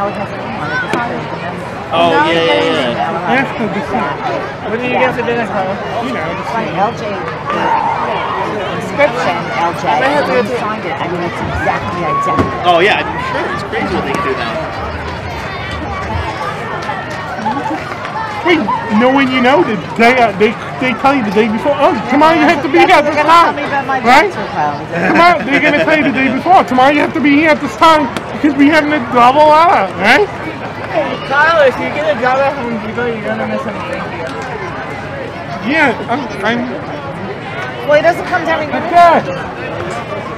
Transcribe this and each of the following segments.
Oh, yeah, yeah, yeah. After the sun. What did you get for dinner, Carl? You know, the funny. LJ, the inscription, LJ, I have to when go you to- signed it, I mean, it's exactly identical. Oh, yeah, I'm sure. It's crazy what they can do now. Hey, you know when you know that they uh, they they tell you the day before. Oh, tomorrow you have to be here at this gonna tell time, me about my right? transfer files. Tomorrow they're gonna tell you the day before. Tomorrow you have to be here at this time because we having a double hour, right? Kyle, if you get a job at Home Depot, you're gonna miss a thank. Yeah, I'm. I'm Well, he doesn't come to every minute. Dad.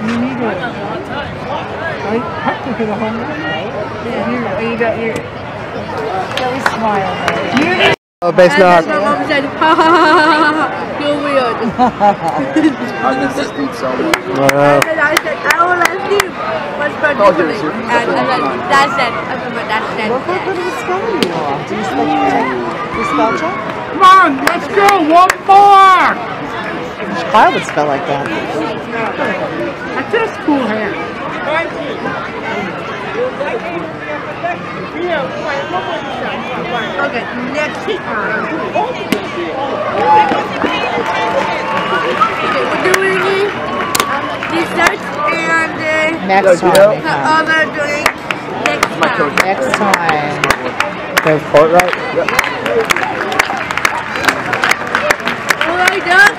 You need it. I have to get a home run. You, you got your. Really smile, man. Oh, base knock. And then my mom said, ha ha ha ha ha, you're weird. I miss this dude so much. And then I said, I don't want to sleep. What's my Told you doing? to. And, and then dad said, I remember dad said, Look how good of a speller you are. Do you spell check? Do you spell check? Come on, let's go. One more. Kyle would spell like that. That's just cool hair. Okay, next time. Okay, what do we need? Dessert and uh, Next time. the we other drink next time. Next time. That's court right? Alright, done?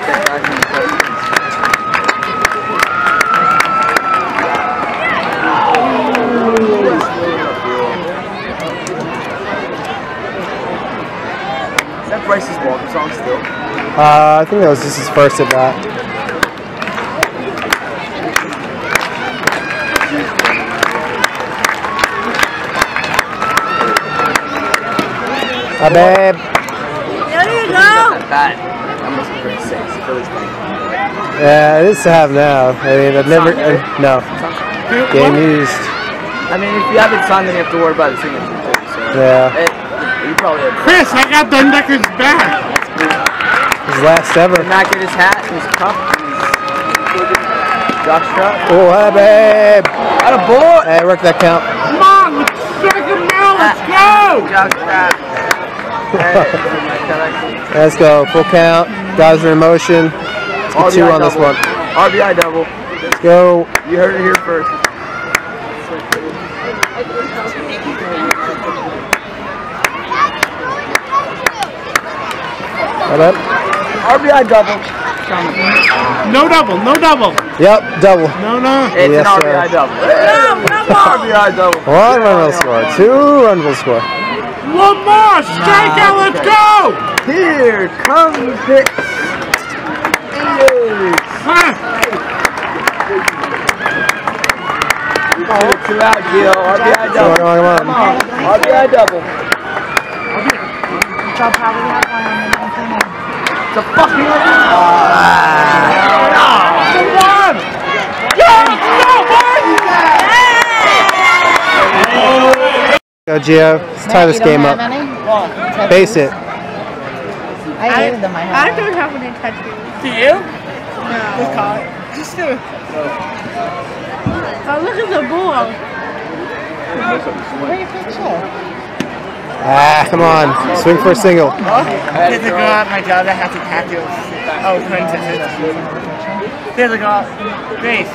Is that Bryce's Walker song still? Uh, I think that was just his first at bat. Hi, babe. There you go. That, that must be pretty sick. It's Phillies. Yeah, it is to have now. I mean, I've never. Uh, no. Game used. I mean, if you have it signed, then you have to worry about the signature too. So. Yeah. It, you probably have. Chris, I got the Knickers back. His last ever. Did not get his hat, his cup, his jockstrap. Oh, hi, babe. Out of boy. Hey, work that count. Come on, let's strike him now. Let's go. Jockstrap. Hey. Let's go. Full count. Guys are in motion. Let's get two RBI on this one. RBI double. Let's go. You heard it here first. How about? RBI double. No double. No double. Yep, double. No, no. Oh, it's Yes, an sir. RBI double. No, come. RBI double. One run will score. Two run will score. One more. Strikeout. Let's go. Here comes it. Huh. Oh, two out, Gio. RBI Come on, double. come on, come on. RBI double. They'll probably have one on the ninth inning. It's a fucking. Come on. Yeah, let's Go, Gio. Let's tie this game up. any? Base it. I hated them. I I don't have any tattoos. Do you? Just call it. Just do it. Oh, look at the ball. Where your picture? Ah, come on. Swing for a single. There's a girl at my job that has a tattoo. Oh, princesses. There's a girl. Grace.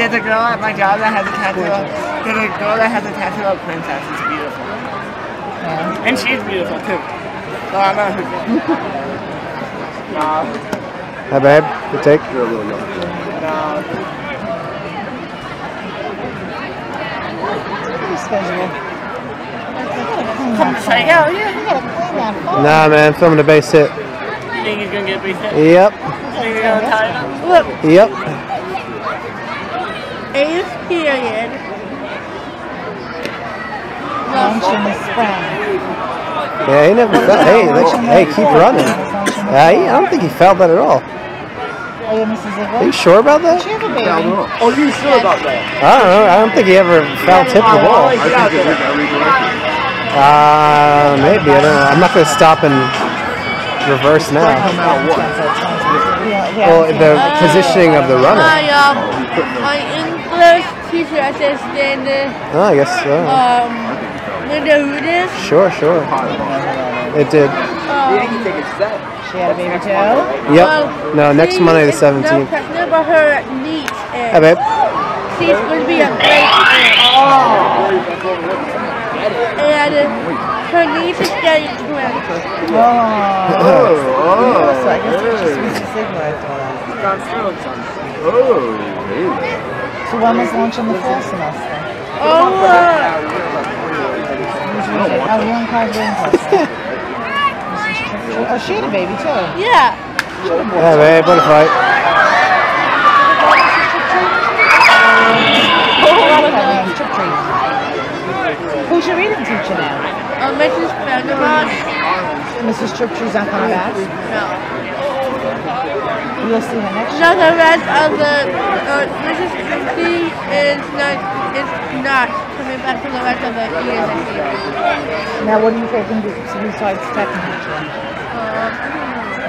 There's a girl at my job that has a tattoo. Of, there's a girl that has a tattoo of princess. It's beautiful. Yeah. And she's beautiful too. So I know who. Nah, Hi, babe. Good take. nah. Schedule. Come check out, yeah. You gotta clean that phone. Nah, man. Filming the base hit. You think he's gonna get beat hit? Yep. You think he's gonna tie it up? Look, Yep. eighth period. Function is spring. Yeah, he never fell. Hey, let's, hey, keep running. Yeah, he, I don't think he felt that at all. Oh, yeah, Mrs. Are you sure about that? She have a baby. Oh, you sure about that? I don't know. I don't think he ever foul tipped the ball. Get out there. Uh, maybe. I don't know. I'm not going to stop and reverse now. Yeah, yeah, Well, the positioning of the runner. My, um, my English t-shirt that says Stanley, Oh, I guess so. um, Linda Hooters. Sure, sure. It did. She had a baby too. Yep. No, next Monday the is No 17th. pregnant, but her niece Hey, babe. She's going to be a great And her niece is getting twins. Oh. oh. So I guess it's just Mr. Sigma I thought of. So when was lunch in the fall semester? Oh, uh, Usually, oh, you're on Carl Green Plus, right? Mrs. Churchill. Oh, she had a baby too. yeah. Yeah, babe, what a fight. Kathleen Chiptree. Who's your reading teacher now? Uh, Mrs. Vandermont. Mrs. Chiptree's not coming back? No. You'll see her next year. No, the rest of the, uh, Mrs. Christie is not, is not coming back for the rest of the year this year. Now, what are you taking besides tech teacher? Um,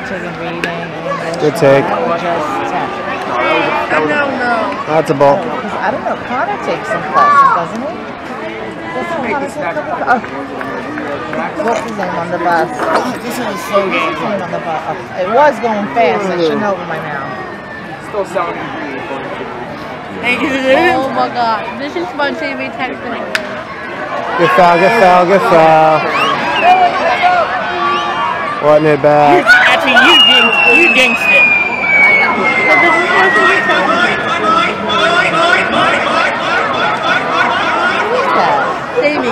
Taking reading, English, Good take. or just tech? I don't know. That's a ball. Because I don't know, Connor takes some classes, doesn't he? Doesn't Connor take some classes? Oh. What's his name on the bus? This is a slow What's his name on the bus? It was going fast, I should know by now. Thank you. Oh my god. This is my TV texting. Good foul, good foul, good foul. Wasn't it bad? Actually, you jinxed, you jinxed it. So this is my TV texting. Who's that? Davey.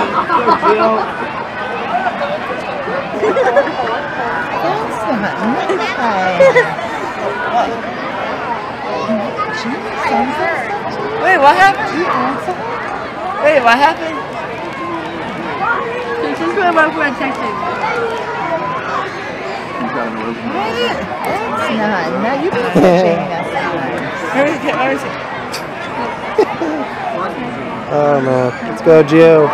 Wait, what happened? Wait, what happened? Is where. Now you nice. Let me see, let me see. Oh man. Let's go, Gio.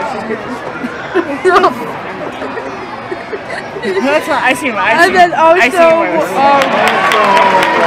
That's not, I see him. I see And then him. I see also, um,